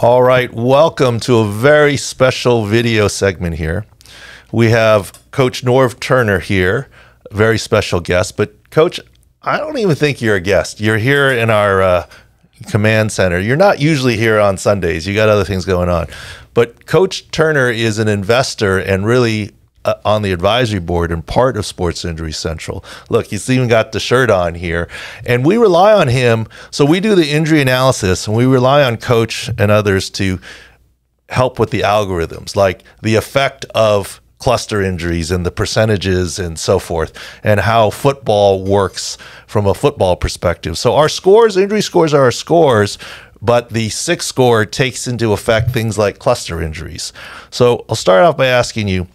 All right, welcome to a very special video segment here. We have Coach Norv Turner here, very special guest. But, Coach, I don't even think you're a guest. You're here in our uh, command center. You're not usually here on Sundays, you got other things going on. But Coach Turner is an investor and really uh, on the advisory board and part of Sports Injury Central. Look, he's even got the shirt on here, and we rely on him. So we do the injury analysis, and we rely on Coach and others to help with the algorithms, like the effect of cluster injuries and the percentages and so forth, and how football works from a football perspective. So our scores, injury scores, are our scores but the SIC score takes into effect things like cluster injuries. So I'll start off by asking you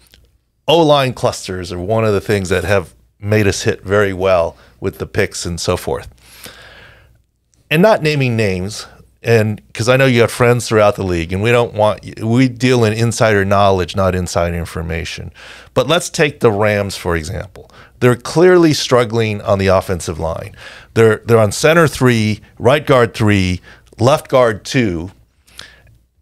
O line clusters are one of the things that have made us hit very well with the picks and so forth. And not naming names, and because I know you have friends throughout the league, and we don't want we deal in insider knowledge, not insider information. But let's take the Rams for example. They're clearly struggling on the offensive line. They're they're on center three, right guard three, left guard two,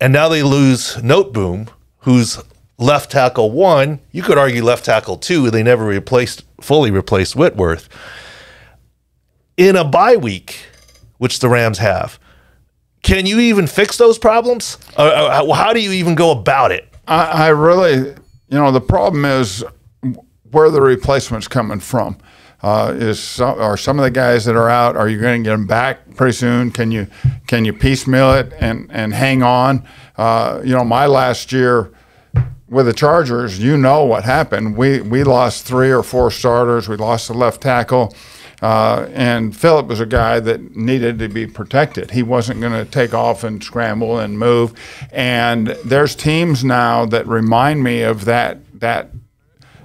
and now they lose Noteboom, who's left tackle one. You could argue left tackle two. They never replaced fully replaced Whitworth in a bye week, which the Rams have. Can you even fix those problems? Uh, uh how do you even go about it? I, I really, you know, the problem is where the replacement's coming from. Uh, is some, are some of the guys that are out? Are you going to get them back pretty soon? Can you can you piecemeal it and and hang on? Uh, you know, my last year with the Chargers, you know what happened. We we lost three or four starters. We lost the left tackle. Uh, and Philip was a guy that needed to be protected. He wasn't going to take off and scramble and move. And there's teams now that remind me of that that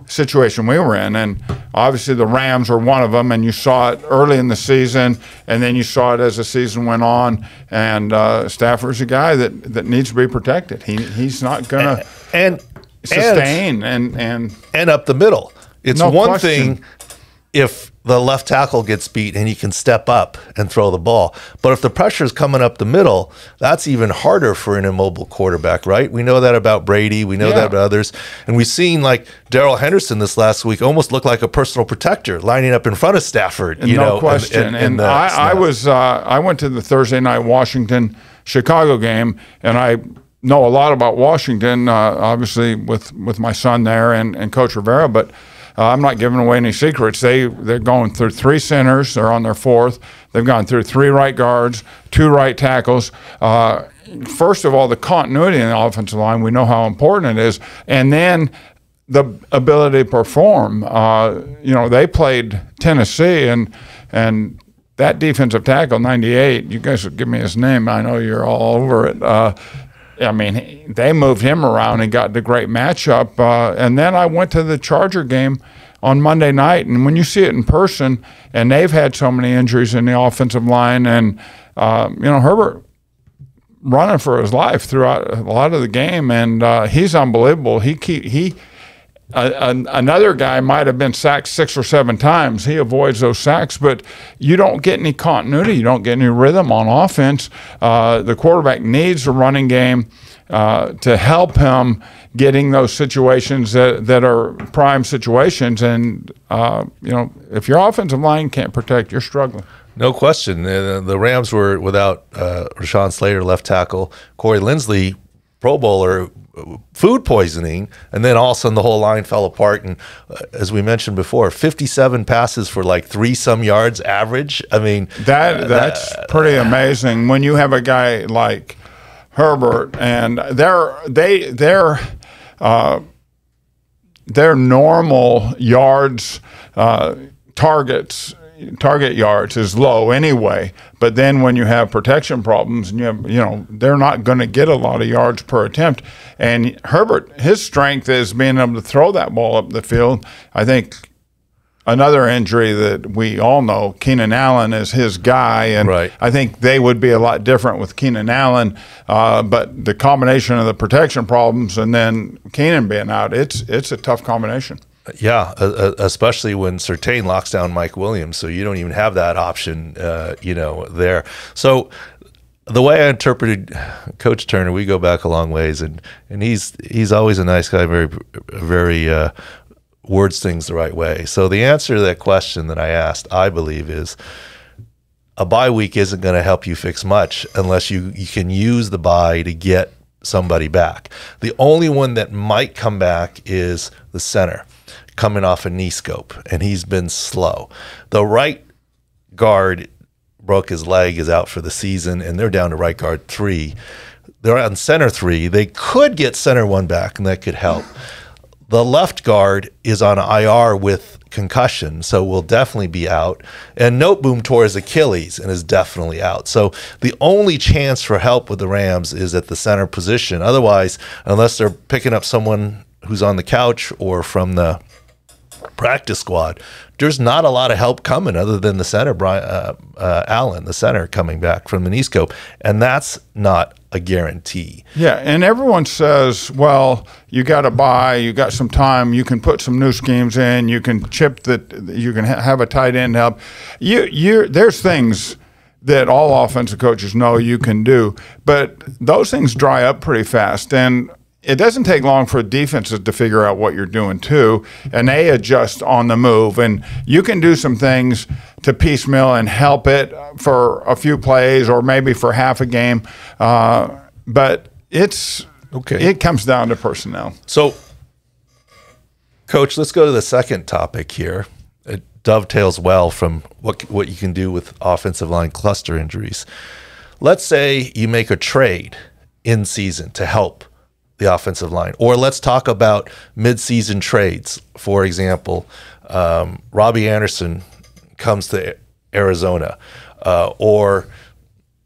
situation we were in. And obviously, the Rams were one of them. And you saw it early in the season, and then you saw it as the season went on. And uh, Stafford's a guy that, that needs to be protected. He, he's not going to and sustain and, and, and and up the middle. It's no one question. thing if the left tackle gets beat and he can step up and throw the ball. But if the pressure is coming up the middle, that's even harder for an immobile quarterback, right? We know that about Brady. We know yeah. that about others. And we've seen like Darrell Henderson this last week almost look like a personal protector lining up in front of Stafford. You no know, question. And, and, and I, I, was, uh, I went to the Thursday night Washington Chicago game and I know a lot about Washington, uh, obviously with, with my son there and, and Coach Rivera, but – uh, I'm not giving away any secrets. They they're going through three centers. They're on their fourth. They've gone through three right guards, two right tackles. Uh, first of all, the continuity in the offensive line. We know how important it is, and then the ability to perform. Uh, you know, they played Tennessee and and that defensive tackle, 98, you guys will give me his name. I know you're all over it. I mean, they moved him around and got the great matchup. Uh, and then I went to the Charger game on Monday night, and when you see it in person, and they've had so many injuries in the offensive line, and uh, you know Herbert running for his life throughout a lot of the game, and uh, he's unbelievable. He keep, he. Another guy might have been sacked six or seven times. He avoids those sacks, but you don't get any continuity. You don't get any rhythm on offense. Uh, the quarterback needs a running game uh, to help him getting those situations that, that are prime situations. And, uh, you know, if your offensive line can't protect, you're struggling. No question. The, Rams were without uh, Rashawn Slater, left tackle, Corey Linsley, Pro Bowler, food poisoning, and then all of a sudden the whole line fell apart. And uh, as we mentioned before, 57 passes for like three some yards average. I mean, that that's uh, pretty amazing when you have a guy like Herbert, and they're they they're uh, their normal yards uh, targets target yards is low anyway. But then when you have protection problems and you have, you know, they're not going to get a lot of yards per attempt. And Herbert, his strength is being able to throw that ball up the field. I think another injury that we all know, Keenan Allen is his guy, and right. I think they would be a lot different with Keenan Allen. Uh, but the combination of the protection problems and then Keenan being out, it's it's a tough combination. Yeah, especially when Surtain locks down Mike Williams, so you don't even have that option, uh, you know, there. So the way I interpreted Coach Turner, we go back a long ways, and and he's he's always a nice guy, very very uh, words things the right way. So the answer to that question that I asked, I believe, is a bye week isn't going to help you fix much unless you you can use the bye to get somebody back. The only one that might come back is the center coming off a knee scope, and he's been slow. The right guard broke his leg, is out for the season, and they're down to right guard three. They're on center three. They could get center one back, and that could help. The left guard is on IR with concussion, so will definitely be out. And Noteboom tore his Achilles and is definitely out. So the only chance for help with the Rams is at the center position. Otherwise, unless they're picking up someone who's on the couch or from the practice squad, there's not a lot of help coming other than the center, Brian uh, uh, Allen, the center coming back from the knee scope, and that's not a guarantee. Yeah, and everyone says, well, you got to buy, you got some time, you can put some new schemes in, you can chip that, you can ha- have a tight end help. You, you, there's things that all offensive coaches know you can do, but those things dry up pretty fast. And it doesn't take long for defenses to figure out what you're doing too, and they adjust on the move. And you can do some things to piecemeal and help it for a few plays or maybe for half a game, uh, but it's okay. It comes down to personnel. So, coach, let's go to the second topic here. It dovetails well from what what you can do with offensive line cluster injuries. Let's say you make a trade in season to help the offensive line. Or let's talk about midseason trades. For example, um, Robbie Anderson comes to Arizona, uh, or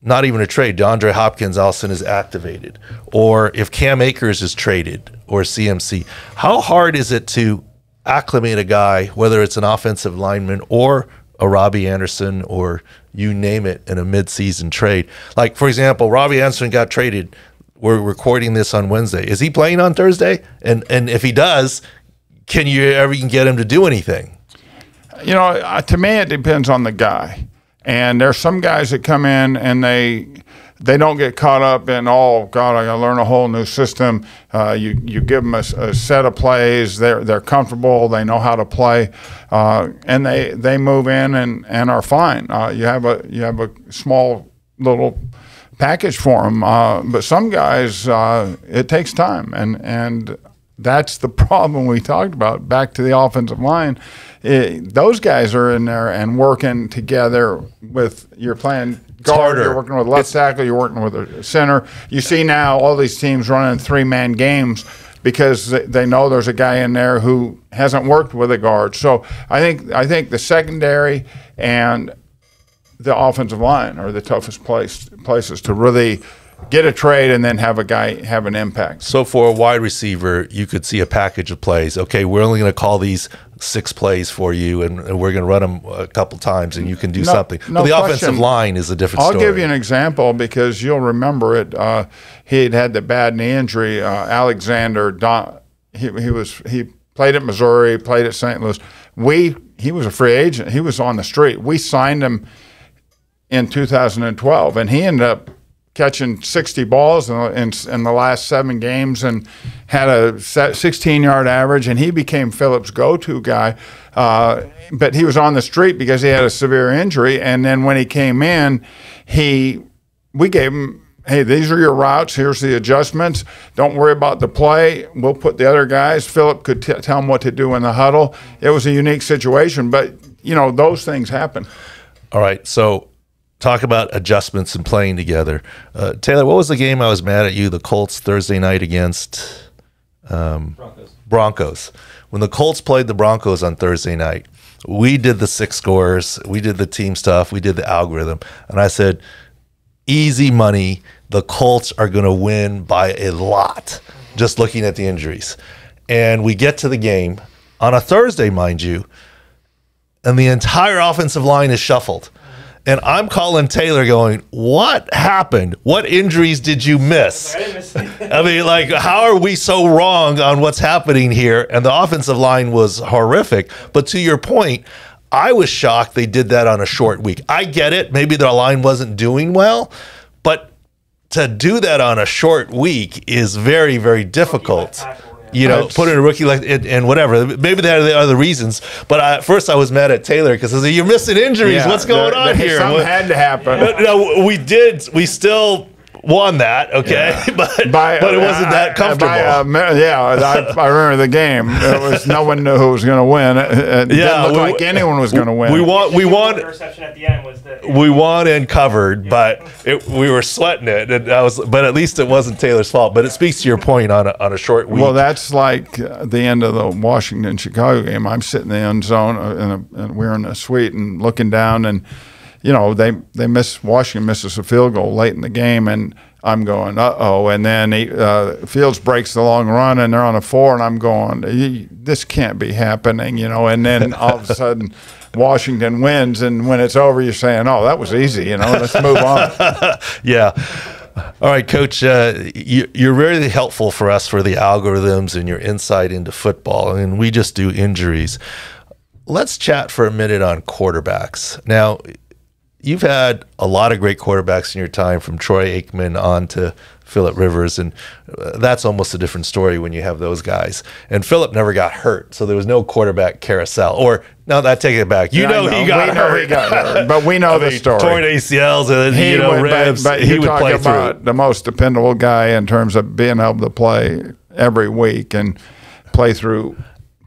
not even a trade. DeAndre Hopkins also is activated, or if Cam Akers is traded, or CMC. How hard is it to acclimate a guy, whether it's an offensive lineman or a Robbie Anderson or you name it in a midseason trade? Like for example, Robbie Anderson got traded we're recording this on Wednesday. Is he playing on Thursday? And and if he does, can you ever get him to do anything? You know, uh, to me, it depends on the guy. And there's some guys that come in and they they don't get caught up in oh god I got to learn a whole new system. Uh, you you give them a, a, set of plays. They're they're comfortable. They know how to play, uh, and they they move in and and are fine. Uh, you have a you have a small little package for them. Uh, but some guys, uh, it takes time, and and that's the problem we talked about. Back to the offensive line, it, those guys are in there and working together with you're playing guard, you're working with left it's, tackle, you're working with a center. You see now all these teams running three man games because they know there's a guy in there who hasn't worked with a guard. So I think I think the secondary and the offensive line are the toughest place places to really get a trade and then have a guy have an impact. So for a wide receiver, you could see a package of plays. Okay, we're only going to call these six plays for you, and, and we're going to run them a couple times, and you can do no, something. No but the question. offensive line is a different. I'll story. give you an example because you'll remember it. Uh, he had had the bad knee injury. Uh, Alexander Don, he, he was he played at Missouri, played at St. Louis. We he was a free agent. He was on the street. We signed him in 2012, and he ended up catching 60 balls in, in, in, the last seven games and had a 16 yard average and he became Philip's go-to guy uh, but he was on the street because he had a severe injury and then when he came in he we gave him hey these are your routes. Here's the adjustments. Don't worry about the play. We'll put the other guys. Philip could tell him what to do in the huddle. It was a unique situation but you know those things happen. All right so talk about adjustments and playing together. Uh, Taylor, what was the game I was mad at you? The Colts Thursday night against um, Broncos. Broncos. When the Colts played the Broncos on Thursday night, we did the SIC scores, we did the team stuff, we did the algorithm, and I said, easy money. The Colts are going to win by a lot. Just looking at the injuries, and we get to the game on a Thursday, mind you, and the entire offensive line is shuffled and I'm calling Taylor going, What happened? What injuries did you miss? I mean, like, how are we so wrong on what's happening here? And the offensive line was horrific. But to your point, I was shocked they did that on a short week. I get it. Maybe their line wasn't doing well, but to do that on a short week is very, very difficult. You know, put in a rookie like and, and whatever. Maybe there are other reasons, but I, at first I was mad at Taylor because I was like, "You're missing injuries. Yeah, What's going there- on there- here?" Something What- had to happen. no, we did. We still won that, okay, but By- but it wasn't uh, that uh, comfortable. by, uh, yeah, I, I remember the game. It was no one knew who was going to win. It, it didn't look we- like anyone was going to win. We won. We won. Interception at the end was the. we won and covered, but it, we were sweating it. And I was, but at least it wasn't Taylor's fault. But it speaks to your point on a, on a short week. Well, that's like uh, the end of the Washington Chicago game. I'm sitting in the end zone, uh, in a, and we're in a suite and looking down, and you know they they miss Washington misses a field goal late in the game, and I'm going uh oh, and then he, uh, Fields breaks the long run, and they're on a four, and I'm going this can't be happening, you know, and then all of a sudden. Washington wins, and when it's over, you're saying, "Oh, that was easy," you know. Let's move on. yeah. All right, Coach. Uh, you, you're really helpful for us for the algorithms and your insight into football, and we just do injuries. Let's chat for a minute on quarterbacks. Now, you've had a lot of great quarterbacks in your time, from Troy Aikman on to Philip Rivers, and uh, that's almost a different story when you have those guys. And Philip never got hurt, so there was no quarterback carousel. Or no, that take it back. You Yeah, I know, he got We know hurt. he got hurt, but we know I the mean, story. Torn ACLs and you know would- ribs. But, he you would play about the most dependable guy in terms of being able to play every week and play through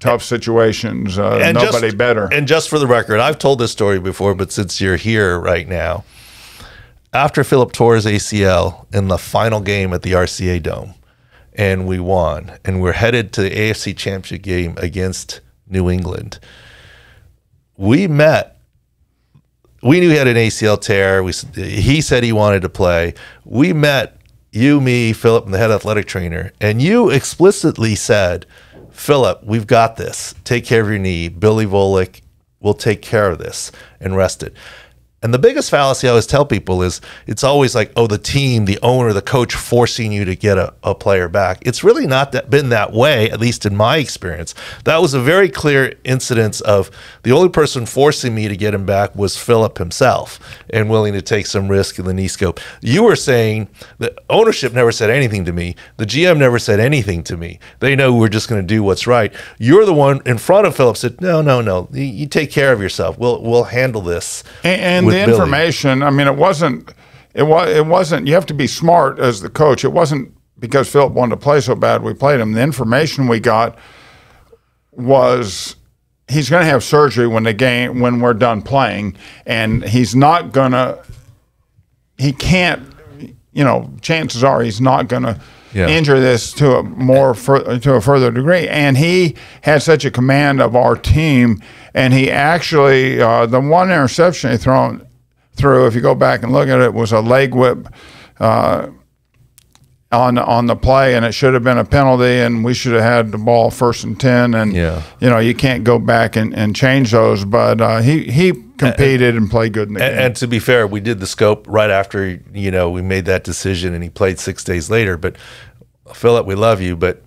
tough situations. Uh, And nobody just, better. And just for the record, I've told this story before, but since you're here right now, after Philip tore his ACL in the final game at the RCA Dome, and we won, and we're headed to the AFC Championship game against New England. We met. We knew he had an ACL tear. We he said he wanted to play. We met you, me, Philip, and the head athletic trainer, and you explicitly said, "Philip, we've got this. Take care of your knee. Billy Volek will take care of this and rest it." And the biggest fallacy I always tell people is it's always like, oh, the team, the owner, the coach forcing you to get a, a player back. It's really not that been that way, at least in my experience. That was a very clear incidence of the only person forcing me to get him back was Philip himself and willing to take some risk in the knee scope. You were saying that ownership never said anything to me. The GM never said anything to me. They know we're just going to do what's right. You're the one in front of Philip said, no, no, no. You, take care of yourself. We'll we'll handle this. and and the Billy." information, I mean, it wasn't. It was. It wasn't. You have to be smart as the coach. It wasn't because Philip wanted to play so bad. We played him. The information we got was he's going to have surgery when the game when we're done playing, and he's not going to. He can't. You know, chances are he's not going to. Yeah. Injure this to a more to a further degree, and he had such a command of our team, and he actually uh, the one interception he thrown through, if you go back and look at it, was a leg whip uh, on on the play, and it should have been a penalty, and we should have had the ball first and ten. And Yeah. you know you can't go back and, and change those, but uh, he he competed and played good in the And, game. and to be fair, we did the scope right after you know we made that decision, and he played six days later. But Philip, we love you, but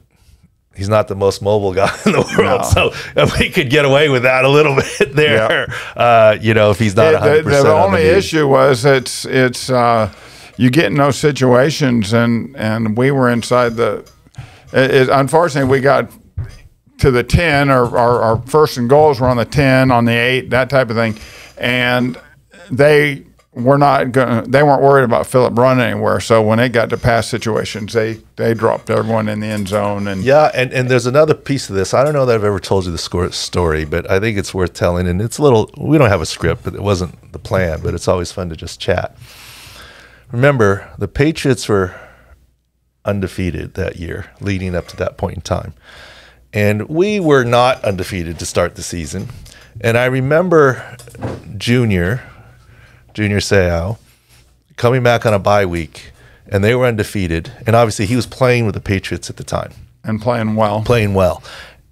he's not the most mobile guy in the world. So if we could get away with that a little bit there, uh, you know, if he's not the, 100 the, the only issue was it's it's uh, you get in those situations, and and we were inside the. It, it- unfortunately, we got to the ten, or our, our first and goals were on the ten, on the eight, that type of thing, and they were not going. They weren't worried about Philip running anywhere. So when they got to pass situations, they they dropped everyone in the end zone, and Yeah, and, and there's another piece of this. I don't know that I've ever told you the score, story, but I think it's worth telling. And it's a little, we don't have a script, but it wasn't the plan, but it's always fun to just chat. Remember, the Patriots were undefeated that year, leading up to that point in time. And we were not undefeated to start the season. And I remember Junior, Junior Seau, coming back on a bye week, and they were undefeated. And obviously, he was playing with the Patriots at the time and playing well. playing well.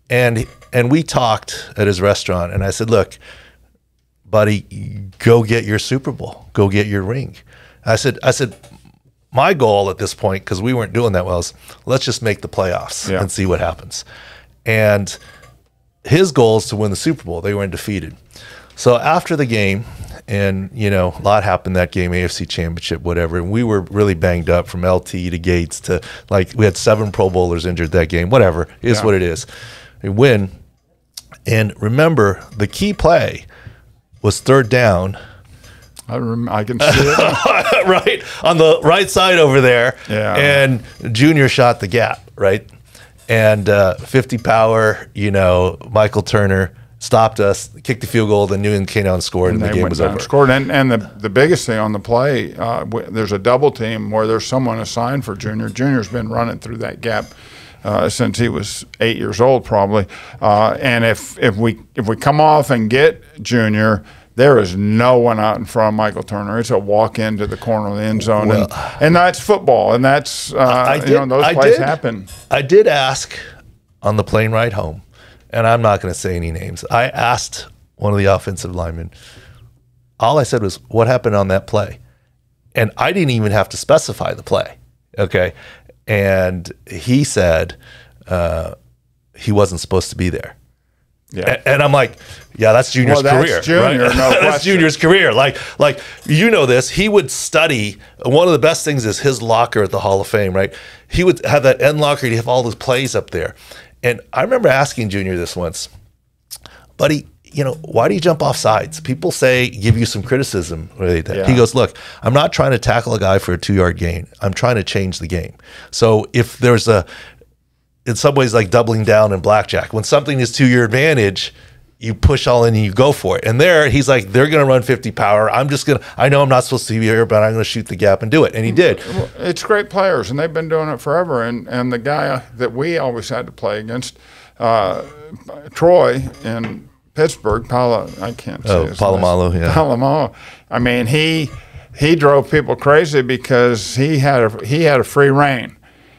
And and we talked at his restaurant, and I said, "Look, buddy, go get your Super Bowl, go get your ring." I said, "I said, my goal at this point, because we weren't doing that well, is let's just make the playoffs Yeah. and see what happens." And his goal is to win the Super Bowl. They were undefeated. So after the game, and you know, a lot happened that game, AFC Championship, whatever. And we were really banged up from LT to Gates to like we had seven Pro Bowlers injured that game. Whatever is Yeah. what it is. We win, and remember the key play was third down. I, rem- I can see it. right on the right side over there. Yeah. And Junior shot the gap, right? And uh, 50 power, you know, Michael Turner stopped us, kicked the field goal, then Newton came down and scored, and, the game was over. and scored. And, and the, the biggest thing on the play, uh, there's a double team where there's someone assigned for Junior. Junior's been running through that gap uh, since he was eight years old, probably. Uh, and if if we if we come off and get Junior. There is no one out in front of Michael Turner. It's a walk into the corner of the end zone, and, and that's football, and that's uh, I you did- know those I plays did. happen. I did ask on the plane ride home, and I'm not going to say any names. I asked one of the offensive linemen. All I said was, "What happened on that play?" And I didn't even have to specify the play. Okay, and he said uh, he wasn't supposed to be there. Yeah, And I'm like, yeah, that's Junior's Well, that's career. Junior, right? no that's. Junior's career. Like, like you know this. He would study. One of the best things is his locker at the Hall of Fame, right? He would have that end locker. He'd have all those plays up there. And I remember asking Junior this once, buddy. You know, why do you jump off sides? People say give you some criticism. Right? Yeah. He goes, look, I'm not trying to tackle a guy for a two yard gain. I'm trying to change the game. So if there's a in some ways like doubling down in blackjack. When something is to your advantage, you push all in and you go for it. And there, he's like, they're going to run 50 power. I'm just going to, I know I'm not supposed to be here, but I'm going to shoot the gap and do it. And he did. it's great players, and they've been doing it forever. And and the guy that we always had to play against, uh, Troy in Pittsburgh, Pala, I can't say Oh, his Palomalu, last- yeah. Palomalu. I mean, he he drove people crazy because he had a he had a free reign.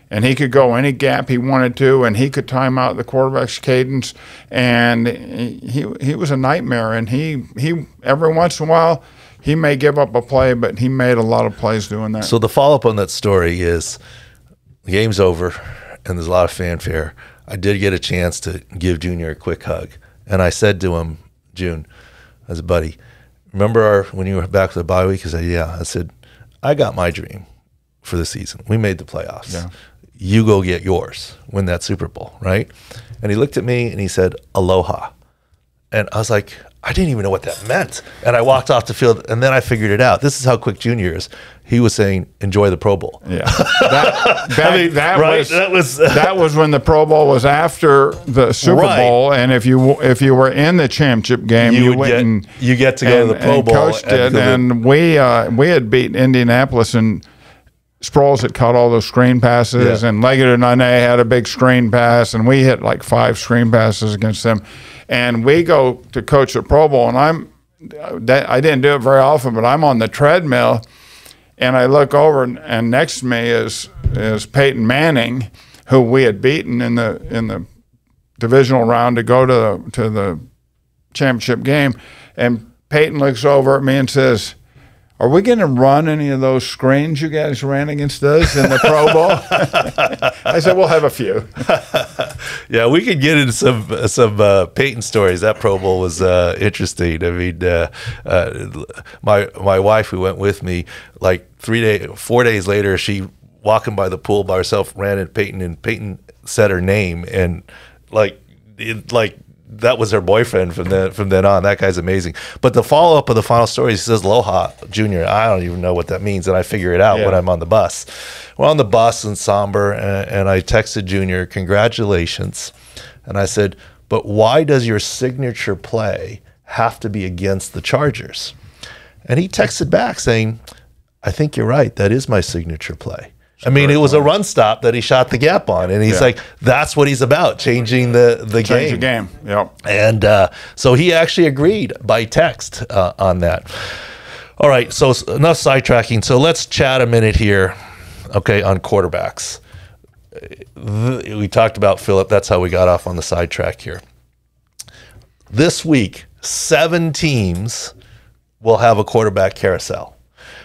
And he could go any gap he wanted to, and he could time out the quarterback's cadence. And he he was a nightmare. And he he every once in a while he may give up a play, but he made a lot of plays doing that. So the follow up on that story is the game's over and there's a lot of fanfare. I did get a chance to give Junior a quick hug. And I said to him, June, as a buddy, remember our, when you were back for the bye week? He said, Yeah. I said, I got my dream for the season. We made the playoffs. Yeah. You go get yours, win that Super Bowl, right? And he looked at me and he said, Aloha. And I was like, I didn't even know what that meant. And I walked off the field and then I figured it out. This is how quick Junior is. He was saying, enjoy the Pro Bowl. Yeah, that, that, mean, that right? was That was- that was when the Pro Bowl was after the Super Right. Bowl, and if you if you were in the championship game, You you, went get- and you get to go to the Pro and Bowl Coached and it, and we uh, we had beat Indianapolis and. Sproles had caught all those screen passes, Yeah. and Legedu Naanee had a big screen pass, and we hit like five screen passes against them. And we go to coach the Pro Bowl, and I'm I didn't do it very often, but I'm on the treadmill, and I look over, and, and next to me is is Peyton Manning, who we had beaten in the in the divisional round to go to the, to the championship game, and Peyton looks over at me and says. Are we going to run any of those screens you guys ran against us in the Pro Bowl? I said, we'll have a few. Yeah, we could get into some some uh, Peyton stories. That Pro Bowl was uh, interesting. I mean, uh, uh, my my wife who went with me, like three day, four days later, she walking by the pool by herself, ran into Peyton, and Peyton said her name, and like it, like that was her boyfriend from then from then on. That guy's amazing. But the follow up of the final story, he says Aloha Junior. I don't even know what that means, and I figure it out when I'm on the bus. We're on the bus in Somber, and, and I texted Junior, "Congratulations," and I said, "But why does your signature play have to be against the Chargers?" And he texted back saying, "I think you're right. That is my signature play." I mean, it was a run stop that he shot the gap on, and he's Yeah. like, "That's what he's about, changing the the Change game." the game. Yep. And uh, so he actually agreed by text uh, on that. All right, so enough sidetracking. So let's chat a minute here, okay, on quarterbacks. We talked about Philip. That's how we got off on the sidetrack here. This week, seven teams will have a quarterback carousel.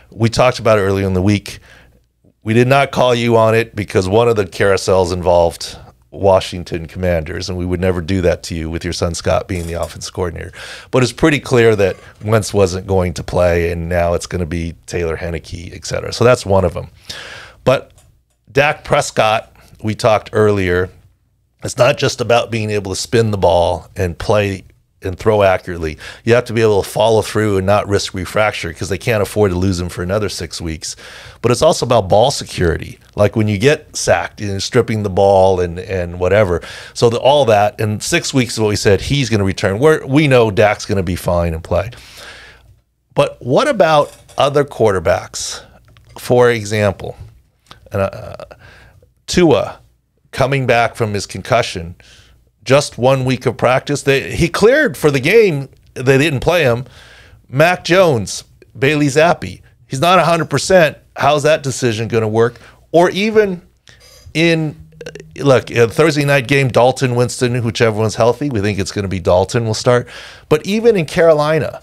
We talked about it earlier in the week. We did not call you on it because one of the carousels involved Washington Commanders, and we would never do that to you with your son Scott being the offense coordinator. But it's pretty clear that Wentz wasn't going to play, and now it's going to be Taylor Heinicke, et cetera. So that's one of them. But Dak Prescott, we talked earlier, it's not just about being able to spin the ball and play and throw accurately. You have to be able to follow through and not risk refracture because they can't afford to lose him for another six weeks. But it's also about ball security, like when you get sacked, you know, stripping the ball and and whatever. So the, all that in six weeks is what we said he's going to return. We know Dak's going to be fine and play. But what about other quarterbacks? For example, uh, Tua coming back from his concussion just one week of practice. They, he cleared for the game. They didn't play him. Mac Jones, Bailey Zappe. He's not 100%. How's that decision going to work? Or even in, look, Thursday night game, Dalton, Winston, whichever one's healthy. We think it's going to be Dalton will start. But even in Carolina,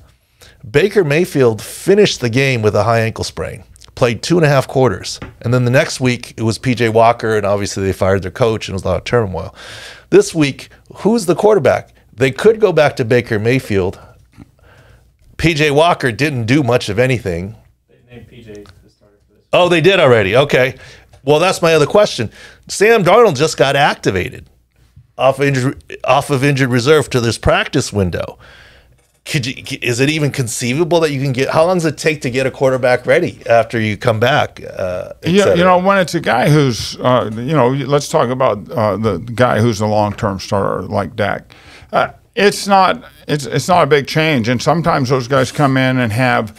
Baker Mayfield finished the game with a high ankle sprain played two and a half quarters. And then the next week, it was PJ Walker, and obviously they fired their coach, and it was a lot of turmoil. This week, who's the quarterback? They could go back to Baker Mayfield. PJ Walker didn't do much of anything. They named PJ the starter for this. Oh, they did already. Okay. Well, that's my other question. Sam Darnold just got activated off injured off of injured reserve to this practice window could you, is it even conceivable that you can get how long does it take to get a quarterback ready after you come back uh, yeah you know when it's a guy who's uh, you know let's talk about uh, the guy who's a long-term starter like Dak uh, it's not it's it's not a big change and sometimes those guys come in and have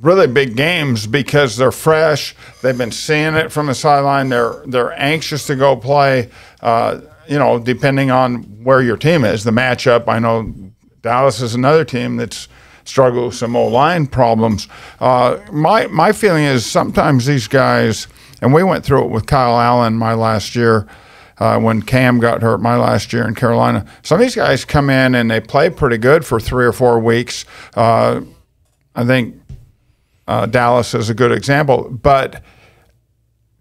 really big games because they're fresh they've been seeing it from the sideline they're they're anxious to go play uh, you know, depending on where your team is, the matchup. I know Dallas is another team that's struggled with some old line problems. Uh, my my feeling is sometimes these guys, and we went through it with Kyle Allen my last year. Uh, when Cam got hurt my last year in Carolina, some of these guys come in and they play pretty good for three or four weeks. Uh, I think uh, Dallas is a good example, but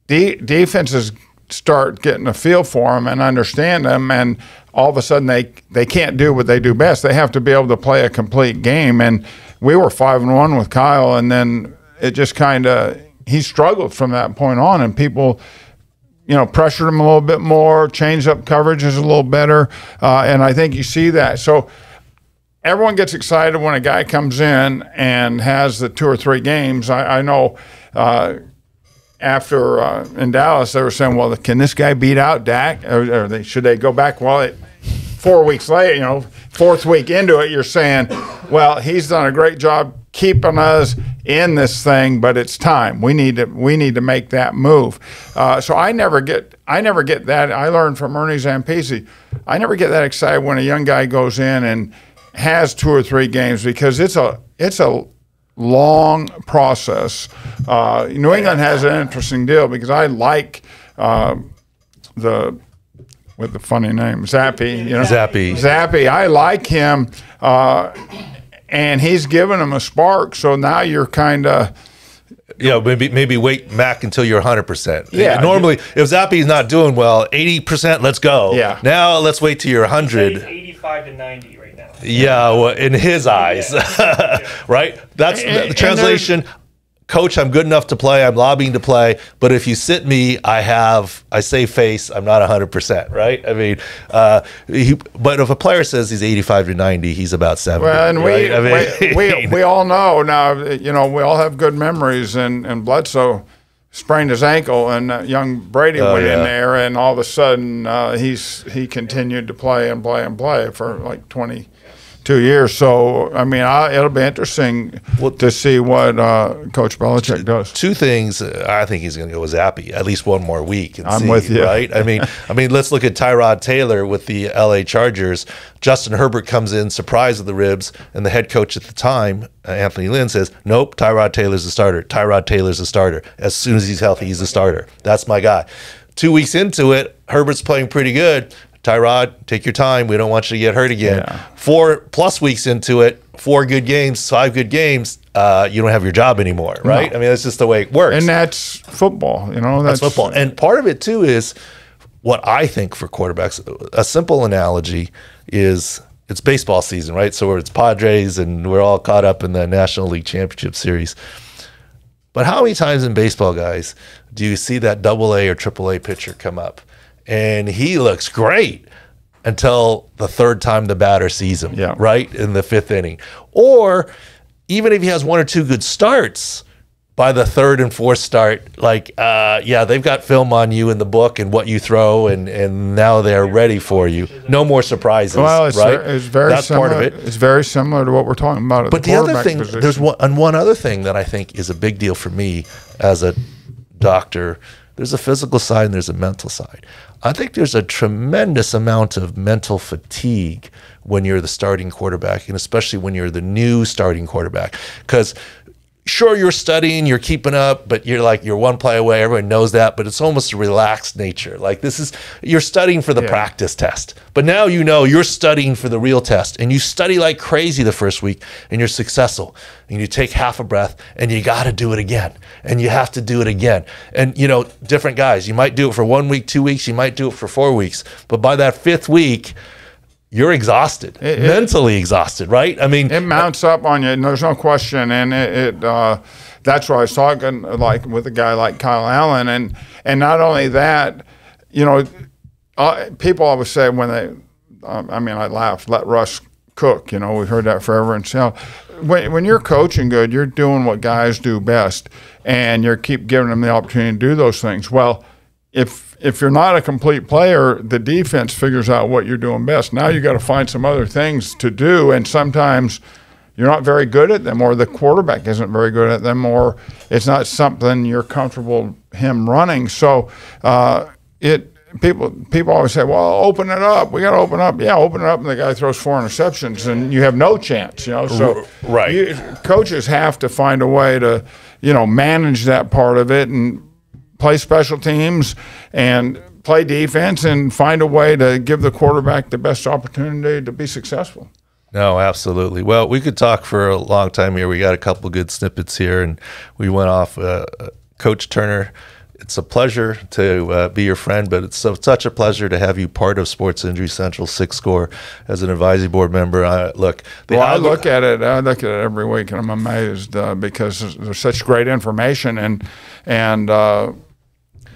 de- defenses start getting a feel for them and understand them, and all of a sudden they they can't do what they do best. They have to be able to play a complete game. And we were five and one with Kyle, and then it just kind of he struggled from that point on, and people. You know, pressured him a little bit more, changed up coverage is a little better, uh, and I think you see that. So, everyone gets excited when a guy comes in and has the two or three games. I, I know uh, after uh, in Dallas, they were saying, "Well, can this guy beat out Dak? Or, or they, should they go back?" Well, it, four weeks later, you know, fourth week into it, you're saying, "Well, he's done a great job keeping us in this thing, but it's time. We need to we need to make that move." Uh, so I never get I never get that. I learned from Ernie Zampese. I never get that excited when a young guy goes in and has two or three games because it's a it's a long process. Uh, New England has an interesting deal because I like uh, the with the funny name Zappe. You know, Zappe. Zappe. I like him, uh, and he's given him a spark. So now you're kind of. Yeah, maybe maybe wait Mac until you're 100. percent Yeah. Normally, if Zappe's not doing well, 80 percent, let's go. Yeah. Now let's wait till you're 100. 85 to 90 yeah, well, in his eyes, right? That's and, the translation. Coach, I'm good enough to play. I'm lobbying to play, but if you sit me, I have I say face. I'm not 100, percent right? I mean, uh, he, but if a player says he's 85 to 90, he's about 70. Well, and right? we, I mean, we, we we all know now. You know, we all have good memories, and and Bledsoe sprained his ankle, and uh, young Brady oh, went yeah. in there, and all of a sudden uh, he's he continued to play and play and play for like 20 two years. So I mean, I, it'll be interesting well, to see what uh, Coach Belichick does. Two things I think he's going to go with Zappe at least one more week. I'm see, with you, right? I mean, I mean, let's look at Tyrod Taylor with the L.A. Chargers. Justin Herbert comes in, surprise of the ribs, and the head coach at the time, Anthony Lynn, says, "Nope, Tyrod Taylor's the starter. Tyrod Taylor's the starter. As soon as he's healthy, he's the starter. That's my guy." Two weeks into it, Herbert's playing pretty good. Tyrod, take your time. We don't want you to get hurt again. Yeah. Four plus weeks into it, four good games, five good games, uh, you don't have your job anymore, right? No. I mean, that's just the way it works. And that's football, you know. That's, that's football. And part of it too is what I think for quarterbacks, a simple analogy is it's baseball season, right? So it's Padres and we're all caught up in the National League Championship Series. But how many times in baseball, guys, do you see that double A or triple A pitcher come up and he looks great until the third time the batter sees him, Yeah. right? In the fifth inning. Or even if he has one or two good starts, by the third and fourth start, like, uh, yeah, they've got film on you in the book and what you throw, and, and now they're ready for you. No more surprises, Well, it's, right? it's very That's similar. part of it. It's very similar to what we're talking about. But the, the other thing, position. there's one, and one other thing that I think is a big deal for me as a doctor. There's a physical side and there's a mental side. I think there's a tremendous amount of mental fatigue when you're the starting quarterback, and especially when you're the new starting quarterback, because sure you're studying you're keeping up but you're like you're one play away everyone knows that but it's almost a relaxed nature. Like this is you're studying for the practice test. But now you know you're studying for the real test and you study like crazy the first week and you're successful. And you take half a breath and you got to do it again. And you have to do it again. And you know different guys you might do it for one week two weeks you might do it for four weeks. But by that fifth week you're exhausted mentally exhausted right i mean it mounts up on you, and there's no question. And it, it uh, that's what I was talking like with a guy like Kyle Allen, and and not only that, you know, uh, people always say when they, um, I mean, I laugh, let Russ cook. You know, we've heard that forever and so. When, when you're coaching good, you're doing what guys do best, and you keep giving them the opportunity to do those things. Well, if if you're not a complete player, the defense figures out what you're doing best. Now you got to find some other things to do, and sometimes you're not very good at them, or the quarterback isn't very good at them, or it's not something you're comfortable him running. So uh, it people people always say, "Well, open it up. We got to open up." Yeah, open it up, and the guy throws four interceptions, and you have no chance. You know, so right. you, coaches have to find a way to you know manage that part of it and play special teams and play defense and find a way to give the quarterback the best opportunity to be successful. No, absolutely. Well, we could talk for a long time here. We got a couple good snippets here, and we went off. Uh, Coach Turner, it's a pleasure to uh, be your friend, but it's so, such a pleasure to have you part of Sports Injury Central SIC Score as an advisory board member. Uh, look, Well, I look at it. I look at it every week, and I'm amazed uh, because there's, there's such great information and and uh,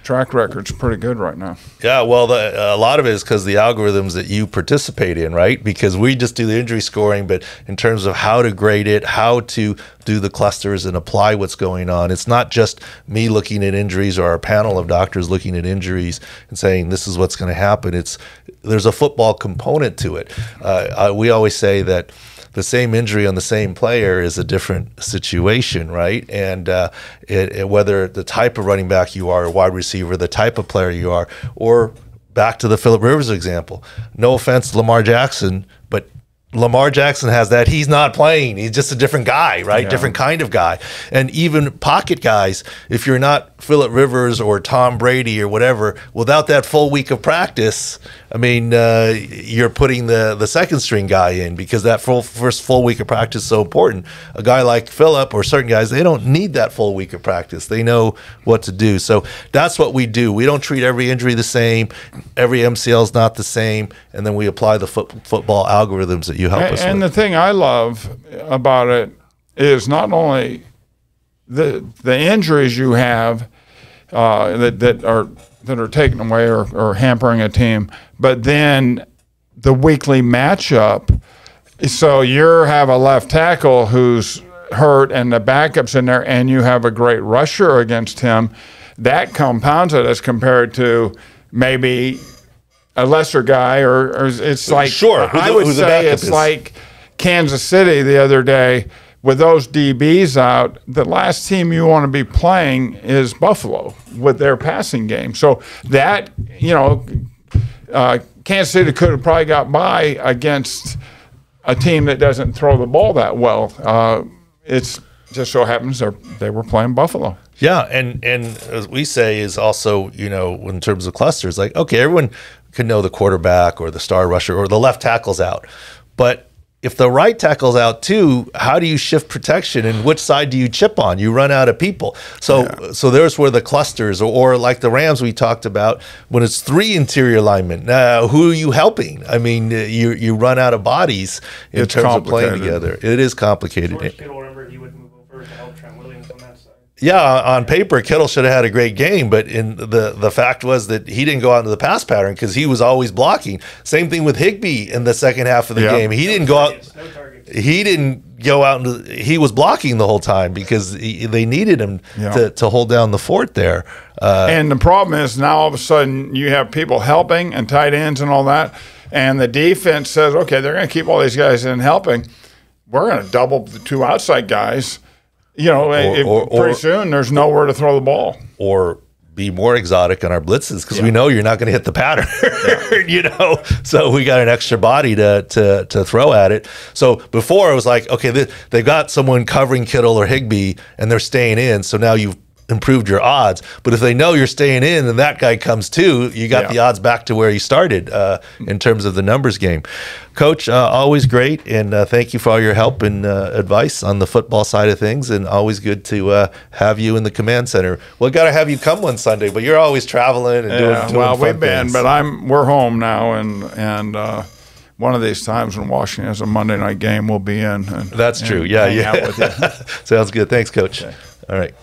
track record's pretty good right now. Yeah, well, the, a lot of it is because the algorithms that you participate in, right? Because we just do the injury scoring, but in terms of how to grade it, how to do the clusters and apply what's going on, it's not just me looking at injuries or our panel of doctors looking at injuries and saying this is what's going to happen. It's there's a football component to it. Uh, uh, we always say that the same injury on the same player is a different situation, right? And uh, it, it, whether the type of running back you are, or wide receiver, the type of player you are, or back to the Philip Rivers example. No offense to Lamar Jackson, but Lamar Jackson has that. He's not playing. He's just a different guy, right? Different kind of guy. And even pocket guys, if you're not Philip Rivers or Tom Brady or whatever, without that full week of practice, I mean, uh, you're putting the the second string guy in because that full first full week of practice is so important. A guy like Philip or certain guys, they don't need that full week of practice. They know what to do. So that's what we do. We don't treat every injury the same. Every MCL is not the same, and then we apply the foot, football algorithms that you help us with. And with. the thing I love about it is not only the the injuries you have uh, that that are that are taken away or, or hampering a team, but then the weekly matchup. So you have a left tackle who's hurt and the backup's in there, and you have a great rusher against him. That compounds it as compared to maybe a lesser guy, or, or it's like Sure, I would say it's is. like Kansas City the other day with those DBs out. The last team you want to be playing is Buffalo with their passing game. So that you know, uh, Kansas City could have probably got by against a team that doesn't throw the ball that well. Uh, it's just so happens they were playing Buffalo. Yeah, and and as we say is also you know in terms of clusters, like okay, everyone can know the quarterback or the star rusher or the left tackle's out, but if the right tackle's out too, how do you shift protection and which side do you chip on? You run out of people. So yeah. so there's where the clusters or, or, like the Rams we talked about when it's three interior linemen. Now who are you helping? I mean, uh, you you run out of bodies in it's terms of playing together. It is complicated. George Kittle, remember he would move over to help Trent Williams on that side. Yeah, on paper, Kittle should have had a great game, but in the the fact was that he didn't go out into the pass pattern because he was always blocking. Same thing with Higbee in the second half of the game. He didn't go out. No he didn't go out and he was blocking the whole time because he, they needed him yeah. to, to hold down the fort there. Uh, and the problem is now all of a sudden you have people helping and tight ends and all that, and the defense says, okay, they're going to keep all these guys in helping. We're going to double the two outside guys. You know, or, or, pretty soon there's nowhere to throw the ball. Or be more exotic on our blitzes because yeah. we know you're not going to hit the pattern, yeah. you know. So we got an extra body to to to throw at it. So before it was like, okay, they, they've got someone covering Kittle or Higbee, and they're staying in. So now you've improved your odds. But if they know you're staying in and that guy comes too, you got yeah. the odds back to where you started uh, in terms of the numbers game. Coach, uh, always great, and uh, thank you for all your help and uh, advice on the football side of things. And always good to uh, have you in the command center. Well, got to have you come one Sunday, but you're always traveling and yeah, doing. doing well, we've been, but I'm we're home now, and and uh, one of these times when Washington has a Monday night game, we'll be in. And, That's true. yeah, yeah. Sounds good. Thanks, Coach. Okay. All right.